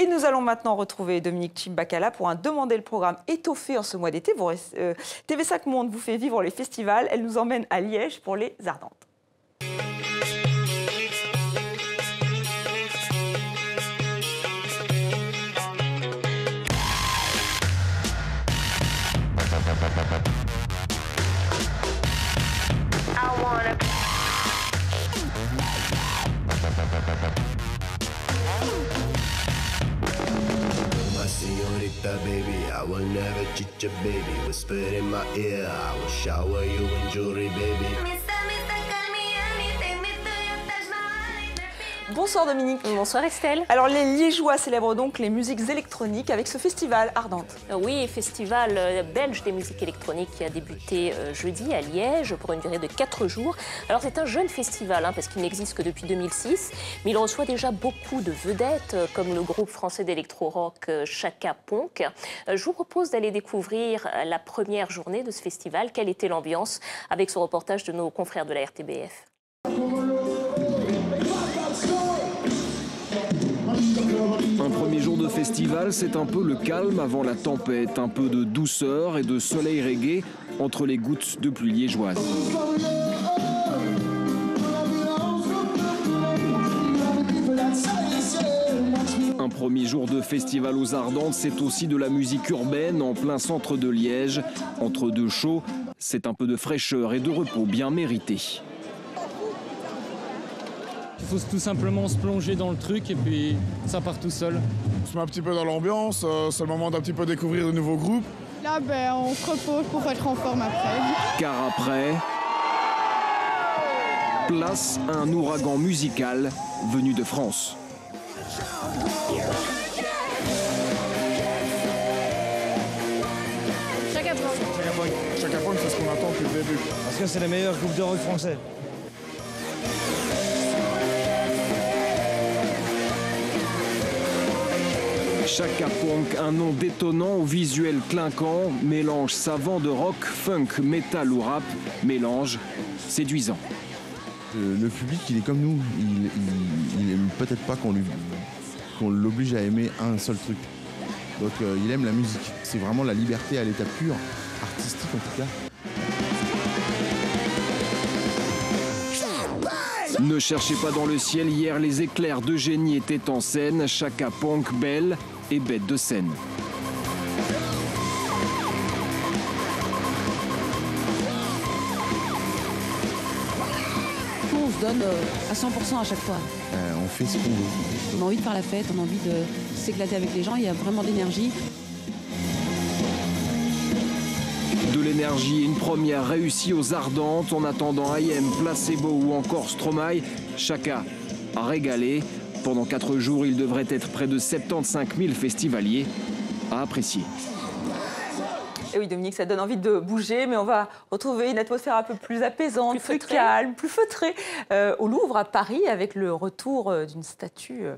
Et nous allons maintenant retrouver Dominique Chimbakala pour un Demander le programme étoffé en ce mois d'été. Euh, TV5 Monde vous fait vivre les festivals. Elle nous emmène à Liège pour les Ardentes. You, baby. Whisper in my ear, I will shower you in jewelry, baby. Bonsoir Dominique. Bonsoir Estelle. Alors les Liégeois célèbrent donc les musiques électroniques avec ce festival Ardente. Oui, festival euh, belge des musiques électroniques qui a débuté euh, jeudi à Liège pour une durée de 4 jours. Alors c'est un jeune festival hein, parce qu'il n'existe que depuis 2006, mais il reçoit déjà beaucoup de vedettes euh, comme le groupe français d'électro-rock Chaka Ponk. Je vous propose d'aller découvrir la première journée de ce festival. Quelle était l'ambiance avec ce reportage de nos confrères de la RTBF. Un premier jour de festival, c'est un peu le calme avant la tempête, un peu de douceur et de soleil reggae entre les gouttes de pluie liégeoise. Un premier jour de festival aux Ardentes, c'est aussi de la musique urbaine en plein centre de Liège. Entre deux shows, c'est un peu de fraîcheur et de repos bien mérité. Il faut tout simplement se plonger dans le truc et puis ça part tout seul. On se met un petit peu dans l'ambiance, euh, c'est le moment d'un petit peu découvrir de nouveaux groupes. Là, ben, on se repose pour être en forme après. Car après, place à un ouragan musical venu de France. Chacun point. Chacun point, c'est ce qu'on attend depuis le début. Parce que c'est le meilleur groupe de rock français. Chaka Punk, un nom détonnant au visuel clinquant, mélange savant de rock, funk, metal ou rap, mélange séduisant. Le, public, il est comme nous. Il, il, aime peut-être pas qu'on l'oblige à aimer un seul truc. Donc euh, il aime la musique. C'est vraiment la liberté à l'état pur, artistique en tout cas. Ne cherchez pas dans le ciel, hier les éclairs de génie étaient en scène, Chaka Punk belle et bête de scène. On se donne euh, à 100% à chaque fois. Euh, on fait ce qu'on veut. On a envie de faire la fête, on a envie de s'éclater avec les gens, il y a vraiment d'énergie. De l'énergie, une première réussie aux Ardentes en attendant IM, Placebo ou encore Stromae. Chaka a régalé. Pendant quatre jours, il devrait être près de 75 000 festivaliers à apprécier. Et oui, Dominique, ça donne envie de bouger, mais on va retrouver une atmosphère un peu plus apaisante, plus, calme, plus feutrée euh, au Louvre, à Paris, avec le retour euh, d'une statue euh,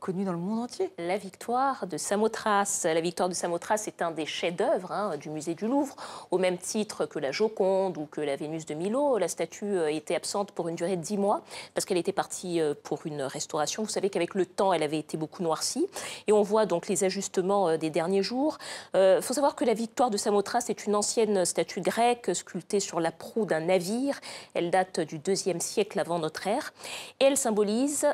connu dans le monde entier. La victoire de Samothrace. La victoire de Samothrace est un des chefs-d'œuvre hein, du musée du Louvre, au même titre que la Joconde ou que la Vénus de Milo. La statue euh, était absente pour une durée de dix mois parce qu'elle était partie euh, pour une restauration. Vous savez qu'avec le temps, elle avait été beaucoup noircie. Et on voit donc les ajustements euh, des derniers jours. Il faut savoir que la victoire de Samothrace est une ancienne statue grecque sculptée sur la proue d'un navire. Elle date du deuxième siècle avant notre ère. Et elle symbolise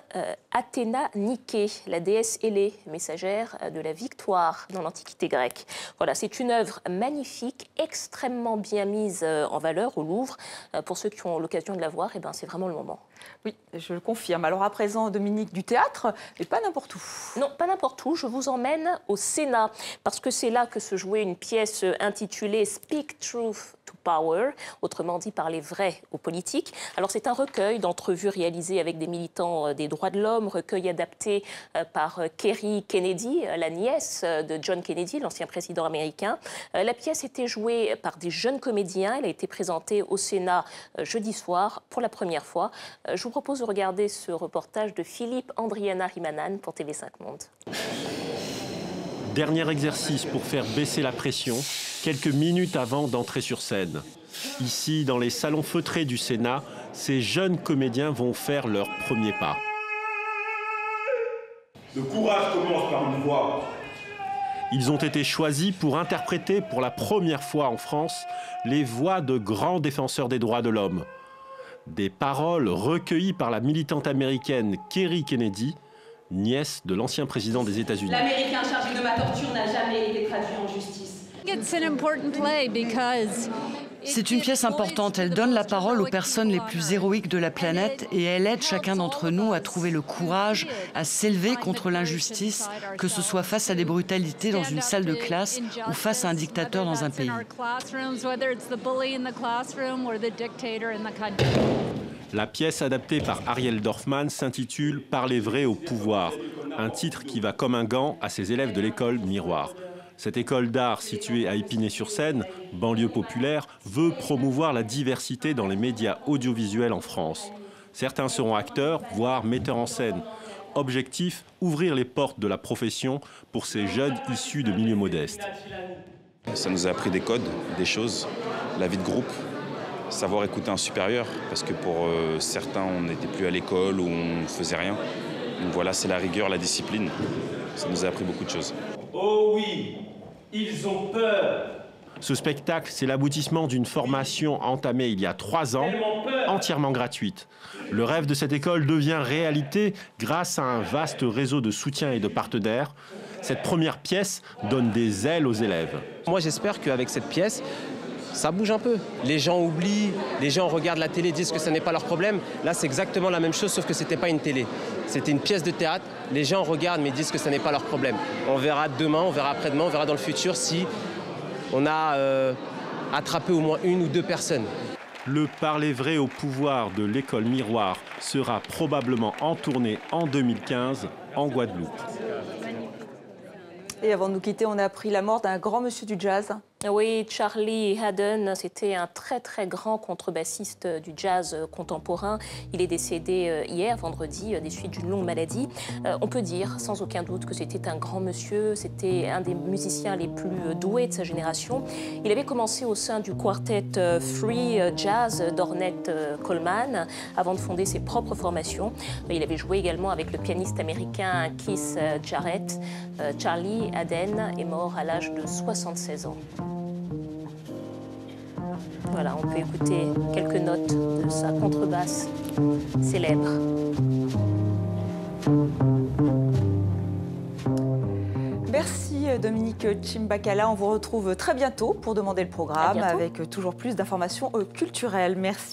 Athéna Niké, la déesse ailée, messagère de la victoire dans l'Antiquité grecque. Voilà, c'est une œuvre magnifique, extrêmement bien mise euh, en valeur au Louvre. Euh, pour ceux qui ont l'occasion de la voir, eh ben, c'est vraiment le moment. Oui, je le confirme. Alors à présent, Dominique, du théâtre, mais pas n'importe où. Non, pas n'importe où. Je vous emmène au Sénat, parce que c'est là que se jouait une pièce intitulée Speak Truth to Power, autrement dit parler vrai aux politiques. Alors c'est un recueil d'entrevues réalisées avec des militants euh, des droits de l'homme, recueil adapté euh, par euh, Kerry Kennedy, la nièce de John Kennedy, l'ancien président américain. La pièce était jouée par des jeunes comédiens. Elle a été présentée au Sénat jeudi soir pour la première fois. Je vous propose de regarder ce reportage de Philippe Andriana Rimanan pour TV5 Monde. Dernier exercice pour faire baisser la pression, quelques minutes avant d'entrer sur scène. Ici, dans les salons feutrés du Sénat, ces jeunes comédiens vont faire leur premier pas. Le courage commence par une voix. Ils ont été choisis pour interpréter pour la première fois en France les voix de grands défenseurs des droits de l'homme. Des paroles recueillies par la militante américaine Kerry Kennedy, nièce de l'ancien président des États-Unis. L'Américain chargé de ma torture n'a jamais été traduit en justice. C'est une pièce importante. Elle donne la parole aux personnes les plus héroïques de la planète et elle aide chacun d'entre nous à trouver le courage, à s'élever contre l'injustice, que ce soit face à des brutalités dans une salle de classe ou face à un dictateur dans un pays. La pièce adaptée par Ariel Dorfman s'intitule Parler vrai au pouvoir, un titre qui va comme un gant à ses élèves de l'école Miroir. Cette école d'art située à Épinay-sur-Seine, banlieue populaire, veut promouvoir la diversité dans les médias audiovisuels en France. Certains seront acteurs, voire metteurs en scène. Objectif, ouvrir les portes de la profession pour ces jeunes issus de milieux modestes. Ça nous a appris des codes, des choses, la vie de groupe, savoir écouter un supérieur, parce que pour euh, certains, on n'était plus à l'école ou on ne faisait rien. Donc voilà, c'est la rigueur, la discipline. Ça nous a appris beaucoup de choses. Oh oui, ils ont peur. Ce spectacle, c'est l'aboutissement d'une formation entamée il y a trois ans, entièrement gratuite. Le rêve de cette école devient réalité grâce à un vaste réseau de soutien et de partenaires. Cette première pièce donne des ailes aux élèves. Moi, j'espère qu'avec cette pièce, ça bouge un peu. Les gens oublient, les gens regardent la télé, disent que ce n'est pas leur problème. Là, c'est exactement la même chose, sauf que ce n'était pas une télé. C'était une pièce de théâtre. Les gens regardent, mais disent que ce n'est pas leur problème. On verra demain, on verra après-demain, on verra dans le futur si on a euh, attrapé au moins une ou deux personnes. Le parler vrai au pouvoir de l'école Miroir sera probablement en tournée en 2015 en Guadeloupe. Et avant de nous quitter, on a appris la mort d'un grand monsieur du jazz. Oui, Charlie Haddon, c'était un très très grand contrebassiste du jazz contemporain. Il est décédé euh, hier, vendredi, euh, des suites d'une longue maladie. Euh, on peut dire sans aucun doute que c'était un grand monsieur, c'était un des musiciens les plus doués de sa génération. Il avait commencé au sein du quartet Free Jazz d'Ornette Coleman avant de fonder ses propres formations. Il avait joué également avec le pianiste américain Keith Jarrett. Charlie Haddon est mort à l'âge de 76 ans. Voilà, on peut écouter quelques notes de sa contrebasse célèbre. Merci Dominique Chimbakala. On vous retrouve très bientôt pour demander le programme avec toujours plus d'informations culturelles. Merci.